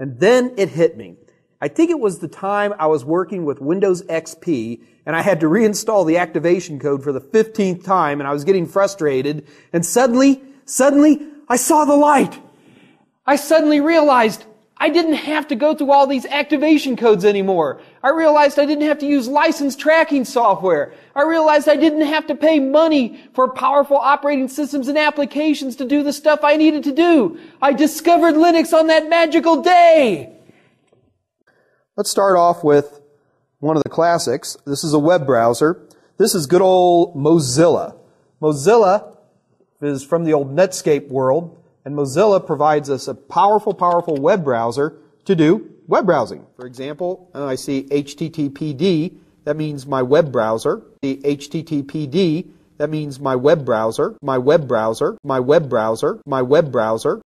And then it hit me. I think it was the time I was working with Windows XP and I had to reinstall the activation code for the 15th time and I was getting frustrated and suddenly, suddenly I saw the light. I suddenly realized I didn't have to go through all these activation codes anymore. I realized I didn't have to use license tracking software. I realized I didn't have to pay money for powerful operating systems and applications to do the stuff I needed to do. I discovered Linux on that magical day. Let's start off with one of the classics. This is a web browser. This is good old Mozilla. Mozilla is from the old Netscape world. And Mozilla provides us a powerful, powerful web browser to do web browsing. For example, uh, I see HTTPD, that means my web browser. The HTTPD, that means my web browser, my web browser, my web browser, my web browser,